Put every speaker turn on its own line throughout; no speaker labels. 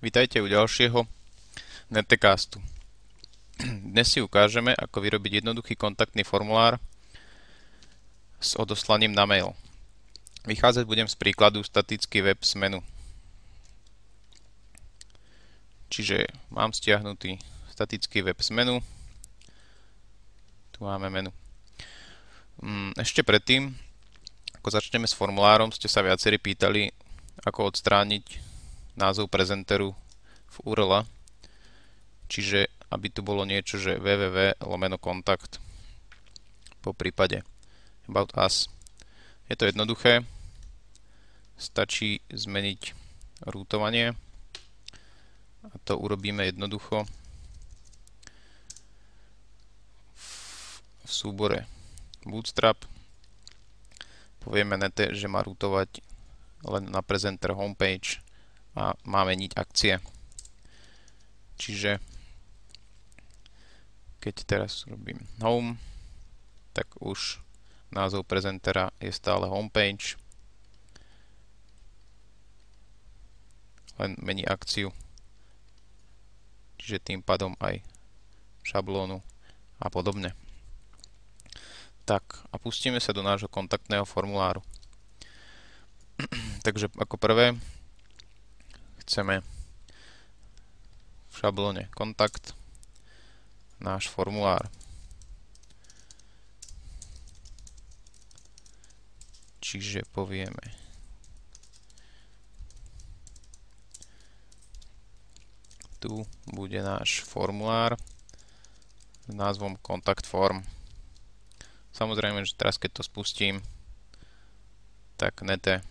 Vitajte u ďalšieho Netecastu. Dnes si ukážeme, ako vyrobiť jednoduchý kontaktný formulár s odoslaním na mail. Vychádzať budem z príkladu statický web z menu. Čiže mám stiahnutý statický web z menu. Tu máme menu. Mm, ešte predtým, ako začneme s formulárom, ste sa viacerí pýtali, ako odstrániť názov prezenteru v URL, čiže aby tu bolo niečo, že www lomeno kontakt po prípade about us. Je to jednoduché, stačí zmeniť rútovanie a to urobíme jednoducho v súbore Bootstrap. Povieme nete, že má rútovať len na prezenter homepage a má meniť akcie. Čiže keď teraz robím home, tak už názov prezentera je stále homepage. Len mení akciu. Čiže tým pádom aj šablónu a podobne. Tak a pustíme sa do nášho kontaktného formuláru. Takže ako prvé chceme v šablóne kontakt náš formulár. Čiže povieme tu bude náš formulár s názvom Contact Form. Samozrejme, že teraz keď to spustím, tak nete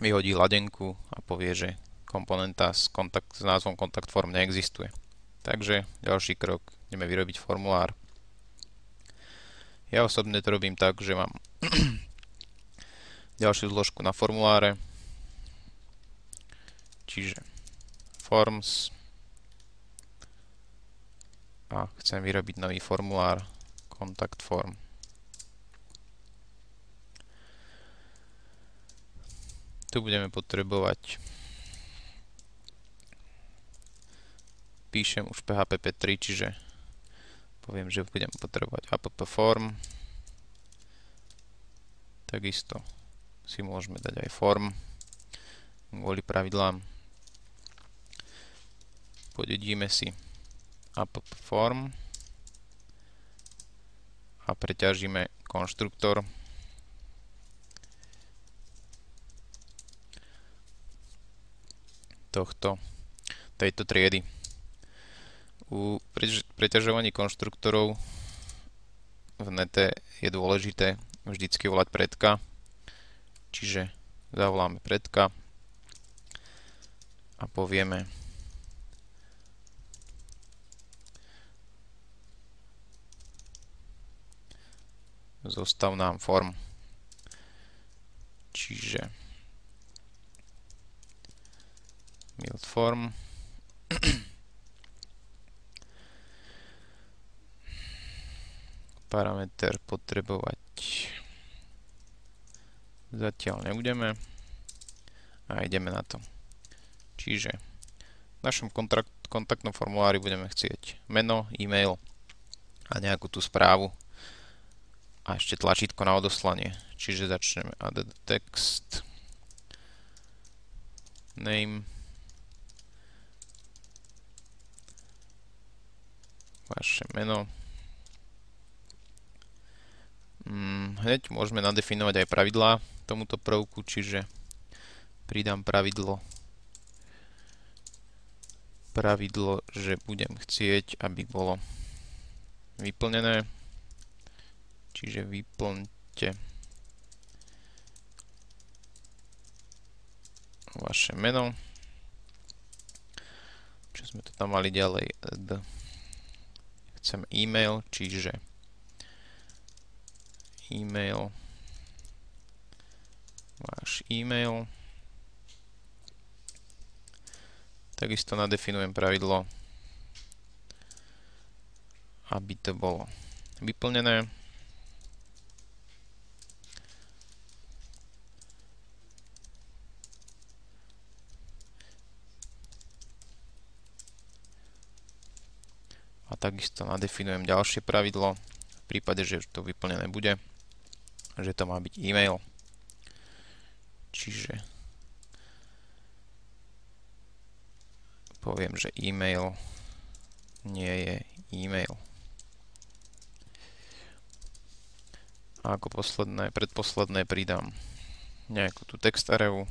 vyhodí ladenku a povie, že komponenta s, kontakt, s názvom Contact Form neexistuje. Takže ďalší krok, ideme vyrobiť formulár. Ja osobne to robím tak, že mám ďalšiu zložku na formuláre, čiže forms a chcem vyrobiť nový formulár contact form. Tu budeme potrebovať. Píšem už PHP 3, čiže poviem, že budem potrebovať app form. Takisto si môžeme dať aj form kvôli pravidlám. Podedíme si app form a preťažíme konštruktor tohto, tejto triedy. U preťažovaní konštruktorov v nete je dôležité vždycky volať predka, čiže zavoláme predka a povieme zostav nám form. Čiže build form. Parameter potrebovať zatiaľ nebudeme a ideme na to. Čiže v našom kontaktnom formulári budeme chcieť meno, e-mail a nejakú tú správu a ešte tlačítko na odoslanie. Čiže začneme add text name vaše meno. Mm, hneď môžeme nadefinovať aj pravidlá tomuto prvku, čiže pridám pravidlo pravidlo, že budem chcieť, aby bolo vyplnené. Čiže vyplňte vaše meno. Čo sme to tam mali ďalej? Chcem e-mail, čiže e-mail, váš e-mail. Takisto nadefinujem pravidlo, aby to bolo vyplnené. Takisto nadefinujem ďalšie pravidlo v prípade, že to vyplnené bude, že to má byť e-mail. Čiže poviem, že e-mail nie je e-mail. A ako posledné, predposledné pridám nejakú tú text areu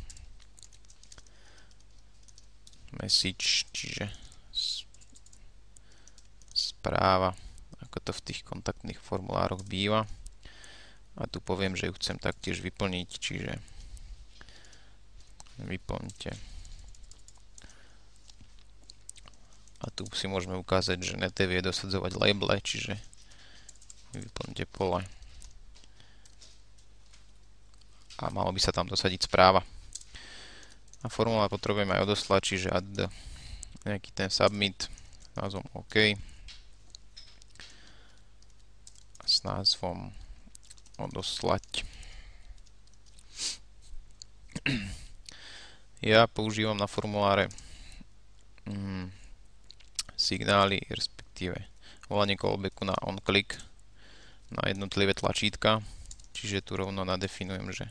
message, čiže správa, ako to v tých kontaktných formulároch býva. A tu poviem, že ju chcem taktiež vyplniť, čiže vyplňte. A tu si môžeme ukázať, že netev vie dosadzovať label, čiže vyplňte pole. A malo by sa tam dosadiť správa. A formulár potrebujeme aj odoslať, čiže add nejaký ten submit názvom OK a s názvom odoslať. Ja používam na formuláre mm, signály, respektíve volanie callbacku na onClick na jednotlivé tlačítka, čiže tu rovno nadefinujem, že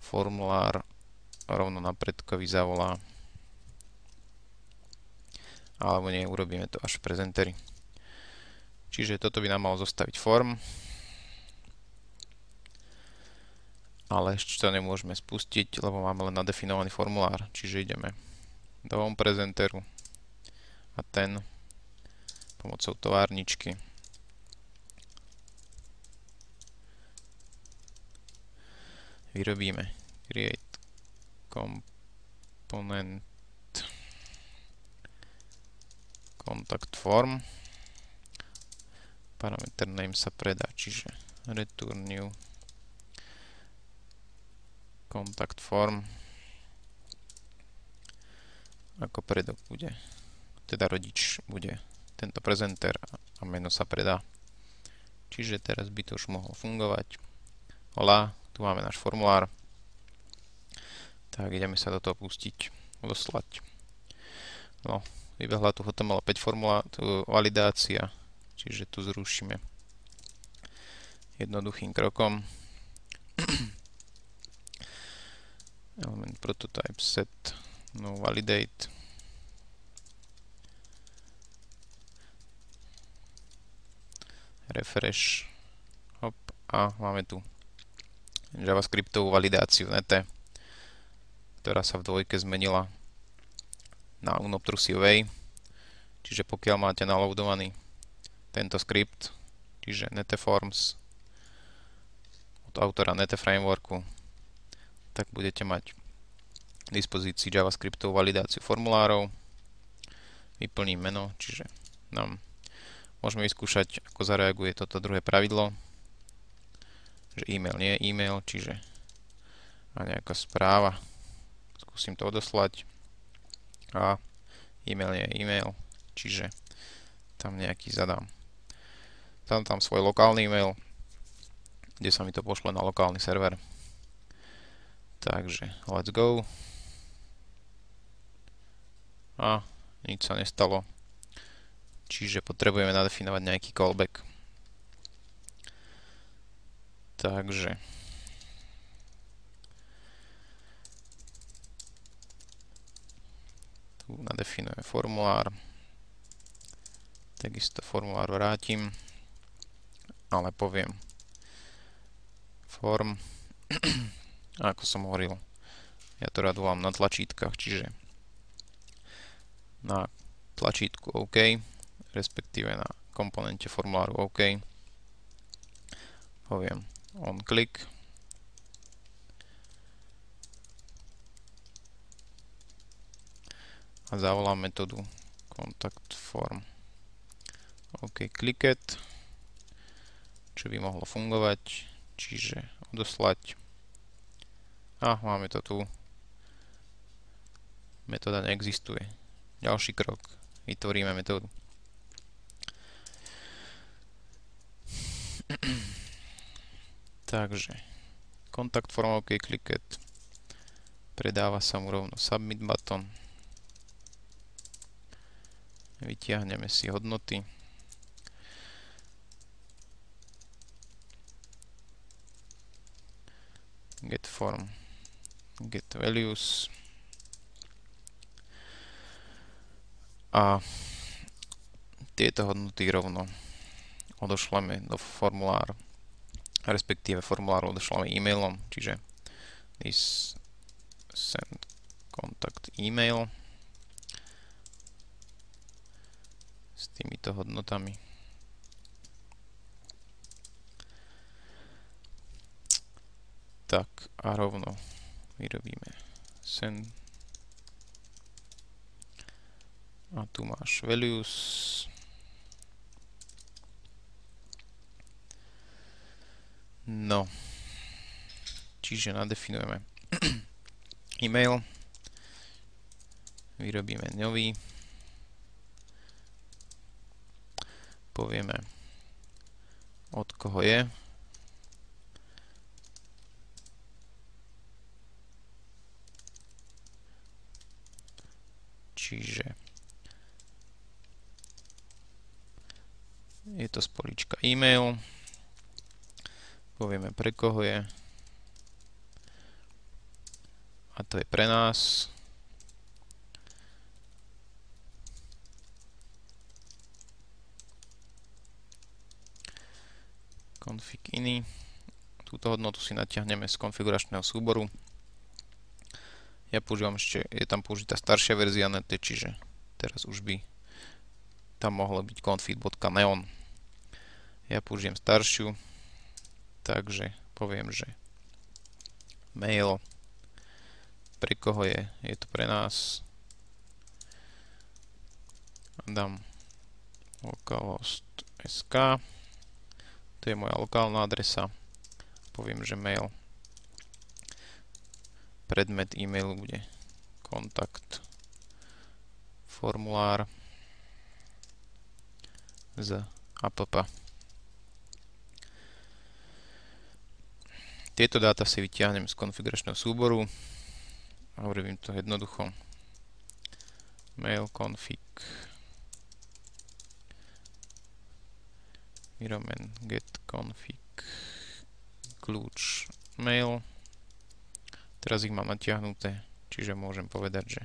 formulár rovno na predkovi zavolá alebo nie, urobíme to až v prezentery. Čiže toto by nám malo zostaviť form. Ale ešte to nemôžeme spustiť, lebo máme len nadefinovaný formulár. Čiže ideme do home prezenteru a ten pomocou továrničky vyrobíme create component contact form parameter name sa predá, čiže return new contact form. Ako predok bude. Teda rodič bude tento prezenter a meno sa predá. Čiže teraz by to už mohlo fungovať. Hola, tu máme náš formulár. Tak ideme sa do toho pustiť odoslať. No, vybehla tu HTML5 formula, tu validácia, čiže tu zrušíme jednoduchým krokom. Element prototype set no validate refresh hop a máme tu javascriptovú validáciu nete ktorá sa v dvojke zmenila na unobtrusive čiže pokiaľ máte naloadovaný tento skript, čiže neteforms od autora nete frameworku, tak budete mať v dispozícii javascriptovú validáciu formulárov, vyplním meno, čiže nám môžeme vyskúšať, ako zareaguje toto druhé pravidlo, že e-mail nie je e-mail, čiže a nejaká správa. Skúsim to odoslať a e-mail je e-mail, čiže tam nejaký zadám. Tam tam svoj lokálny e-mail, kde sa mi to pošle na lokálny server. Takže let's go. A nič sa nestalo. Čiže potrebujeme nadefinovať nejaký callback. Takže tu nadefinujeme formulár. Takisto formulár vrátim, ale poviem. Form, ako som hovoril, ja to rád volám na tlačítkach, čiže na tlačítku OK, respektíve na komponente formuláru OK, poviem on click, a zavolám metódu contact form. OK, clicket, čo by mohlo fungovať, čiže odoslať. A máme to tu. Metóda neexistuje. Ďalší krok. Vytvoríme metódu. Takže kontakt form OK clicket predáva sa mu rovno submit button vytiahneme si hodnoty get form, get values a tieto hodnoty rovno odošleme do formuláru, respektíve formulár odošleme e-mailom, čiže this send contact email s týmito hodnotami. Tak a rovno vyrobíme send a tu máš values No. Čiže nadefinujeme e-mail. Vyrobíme nový. Povieme od koho je. Čiže je to spolička e-mail. Povieme pre koho je. A to je pre nás. Config iný. Túto hodnotu si natiahneme z konfiguračného súboru ja používam ešte, je tam použitá staršia verzia nete, čiže teraz už by tam mohlo byť config.neon ja použijem staršiu takže poviem, že mail pre koho je, je to pre nás. Dám localhost SK to je moja lokálna adresa. Poviem, že mail predmet e-mailu bude kontakt formulár z app. Tieto dáta si vyťahnem z konfiguračného súboru. A urobím to jednoducho. Mail config. Miromen get config. Kľúč. Mail. Teraz ich mám natiahnuté, čiže môžem povedať, že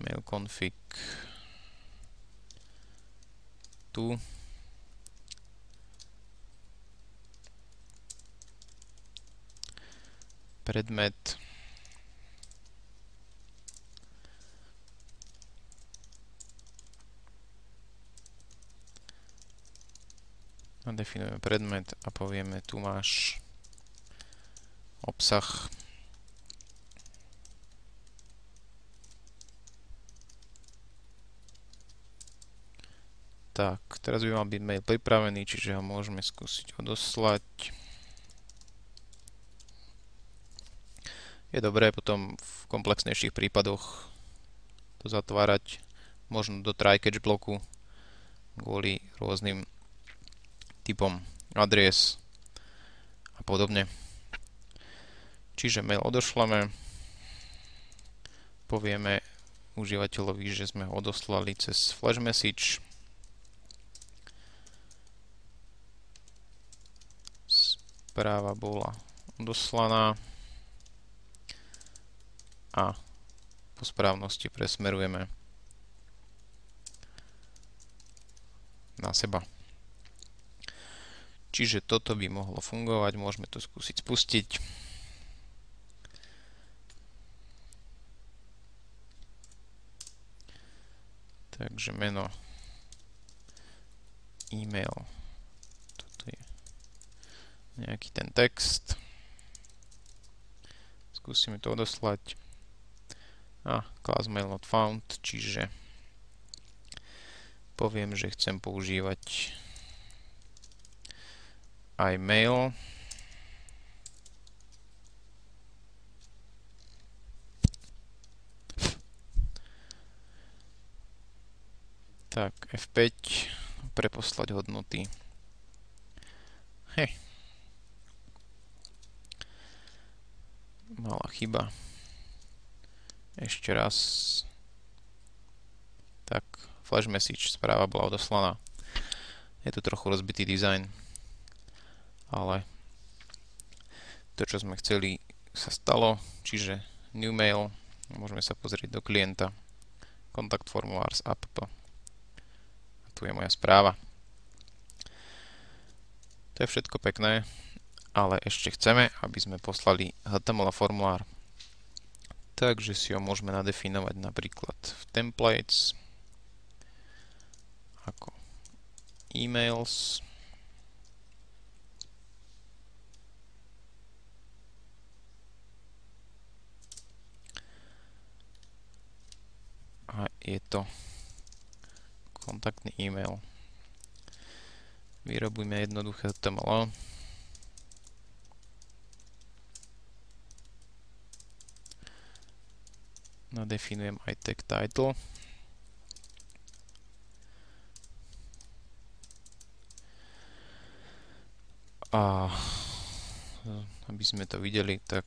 mail config. Tu. Predmet nadefinujeme predmet a povieme tu máš obsah Tak, teraz by mal byť mail pripravený, čiže ho môžeme skúsiť odoslať. je dobré potom v komplexnejších prípadoch to zatvárať možno do try-catch bloku kvôli rôznym typom adries a podobne. Čiže mail odošleme, povieme užívateľovi, že sme ho odoslali cez flash message. Správa bola odoslaná a po správnosti presmerujeme na seba. Čiže toto by mohlo fungovať, môžeme to skúsiť spustiť. Takže meno, e-mail, toto je nejaký ten text. Skúsime to odoslať a class mail not found, čiže poviem, že chcem používať aj mail. Tak, F5, preposlať hodnoty. Hej. Malá chyba ešte raz tak flash message správa bola odoslaná je tu trochu rozbitý dizajn ale to, čo sme chceli, sa stalo, čiže new mail, môžeme sa pozrieť do klienta, kontakt formulár z app. A tu je moja správa. To je všetko pekné, ale ešte chceme, aby sme poslali HTML formulár. Takže si ho môžeme nadefinovať napríklad v templates ako emails a je to kontaktný e-mail. Vyrobujme jednoduché HTML. Nadefinujem aj tag title. A aby sme to videli, tak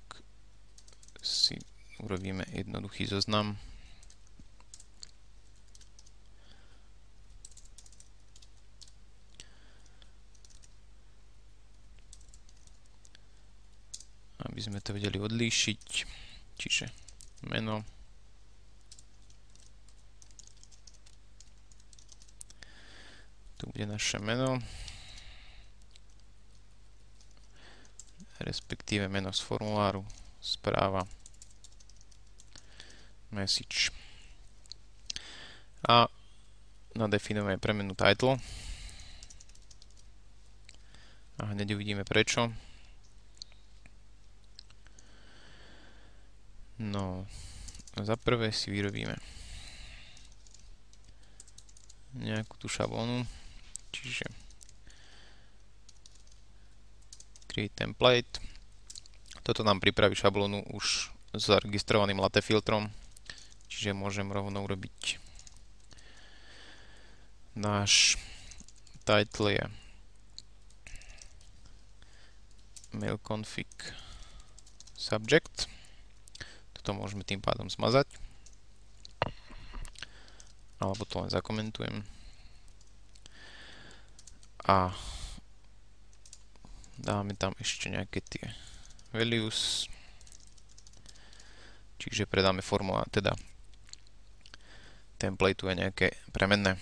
si urobíme jednoduchý zoznam. aby sme to vedeli odlíšiť. Čiže meno. Tu bude naše meno. Respektíve meno z formuláru. Správa. Message. A nadefinujeme premenu title. A hneď uvidíme prečo. No, za prvé si vyrobíme nejakú tú šablónu, čiže create template. Toto nám pripraví šablónu už s zaregistrovaným latte filtrom, čiže môžem rovno urobiť náš title je mail config subject to môžeme tým pádom zmazať. Alebo to len zakomentujem. A dáme tam ešte nejaké tie values. Čiže predáme formulár, teda templateu nejaké premenné.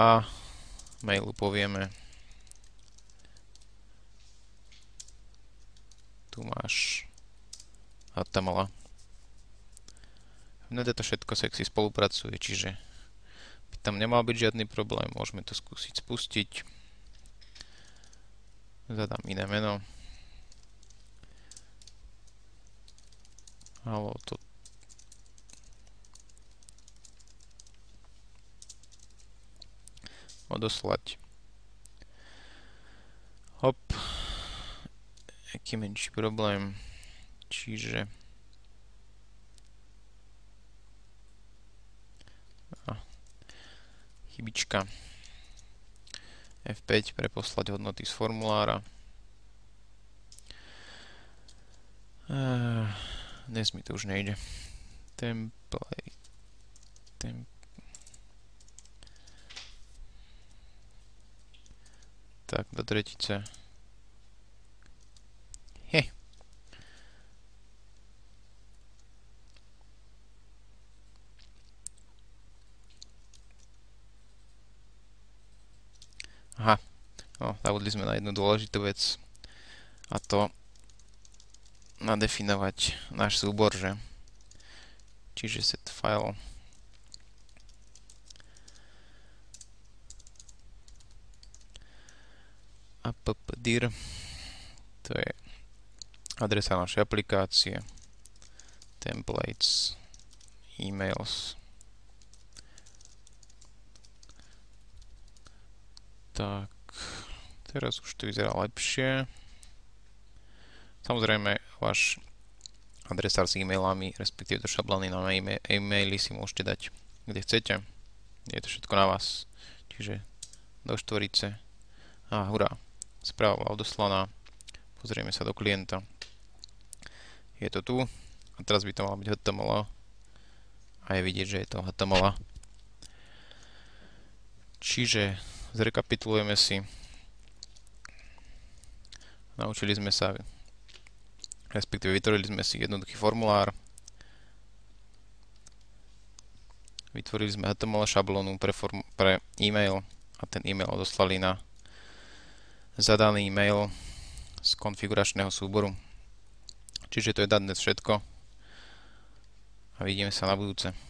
A mailu povieme Tu máš HTML. V nede to všetko sexy spolupracuje, čiže by tam nemal byť žiadny problém. Môžeme to skúsiť spustiť. Zadám iné meno. Halo, to odoslať. Hop nejaký menší problém. Čiže... A, chybička. F5 pre poslať hodnoty z formulára. Dnes mi to už nejde. Template. Temp tak, do tretice. No, zabudli sme na jednu dôležitú vec. A to nadefinovať náš súbor, že? Čiže set file. Appdir to je adresa našej aplikácie. Templates. Emails. Tak, teraz už to vyzerá lepšie. Samozrejme, váš adresár s e-mailami, respektíve do šablóny na e-maily si môžete dať, kde chcete. Je to všetko na vás. Čiže do štvorice. A hurá, správa bola odoslaná. Pozrieme sa do klienta. Je to tu. A teraz by to malo byť HTML. A je vidieť, že je to HTML. Čiže zrekapitulujeme si. Naučili sme sa, respektíve vytvorili sme si jednoduchý formulár. Vytvorili sme HTML šablónu pre, form, pre e-mail a ten e-mail odoslali na zadaný e-mail z konfiguračného súboru. Čiže to je dnes všetko a vidíme sa na budúce.